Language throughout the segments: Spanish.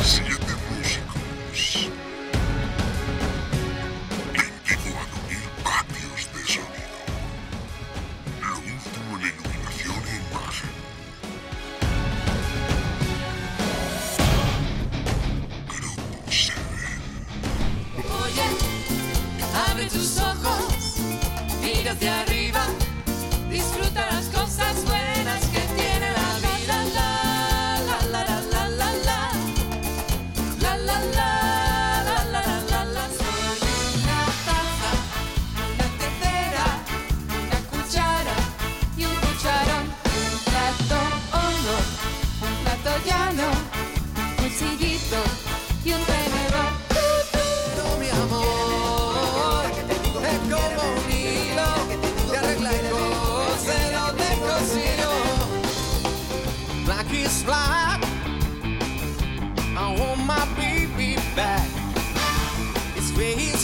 17 músicos. 24.000 patios de sonido. Lo último en iluminación e imagen. Oye, abre tus ojos, mira hacia arriba.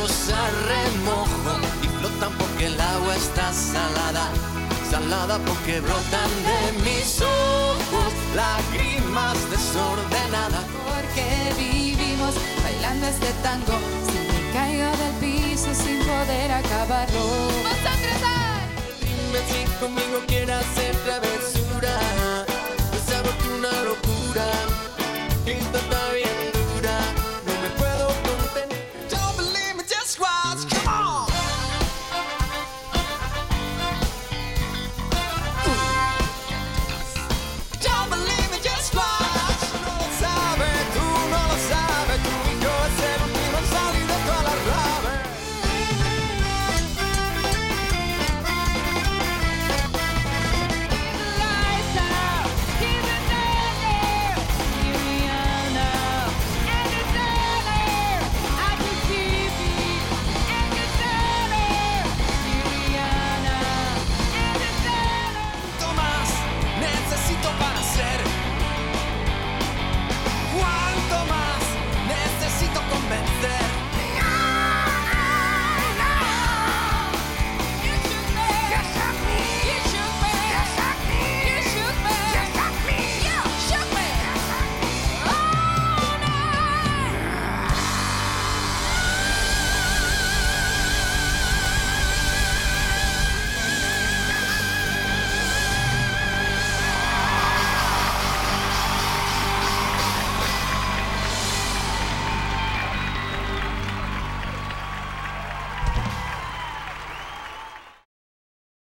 todos a remojo y flotan porque el agua está salada, salada porque brotan de mis ojos lágrimas desordenadas. Porque vivimos bailando este tango, si me caigo del piso sin poder acabarlo. ¡Vosotros! Dime si conmigo